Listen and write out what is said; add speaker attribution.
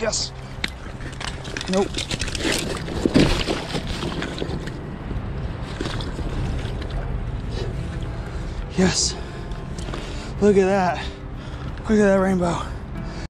Speaker 1: Yes. Nope. Yes. Look at that. Look at that rainbow.